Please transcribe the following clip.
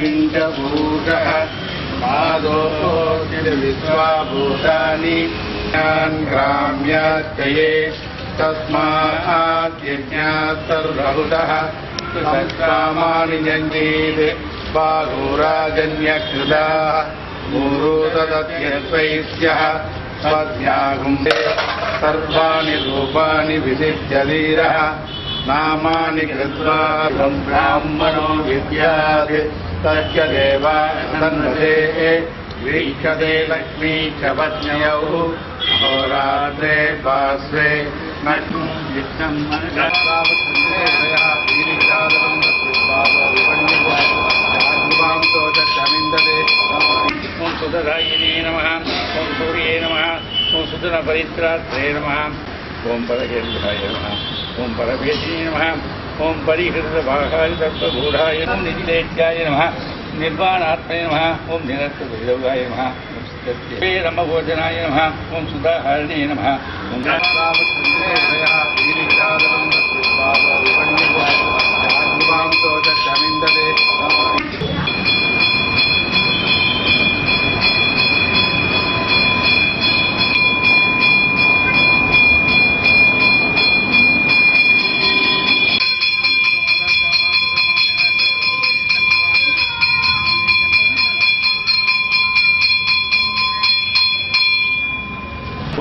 गिञ्जभूषः पादोविश्वाभूतानि यान् ग्राम्यात्यये तस्मात् यज्ञात् सर्वभूतः संकामानि जञ्जीत् बाहुराजन्यकृता गुरु तदत्यद्वैस्यः स्वध्यागुण्डे सर्वाणि रूपाणि विदित्य वीरः नामानि कृत्वा ब्राह्मणो विद्यात् तस्य देवा सन्नते वीक्षते लक्ष्मी च पत्न्यौ होरात्रे पार्श्वे ఓం சுததாயினே நம ஓம் சூரியே நம ஓம் சுதன பரித்ராத்ரே நம ஓம் பரகேந்திராய நம ஓம் பரபேசினே நம ஓம் பரிகிருதபாகாரி தர்ப்பபூடாய ஓம் நிதிலேத்யாய நம निर्वाणात्मय नम ओं निरस्तुभैरवाय नम रमभोजनाय नम ओं सुधाहरणे नम ओं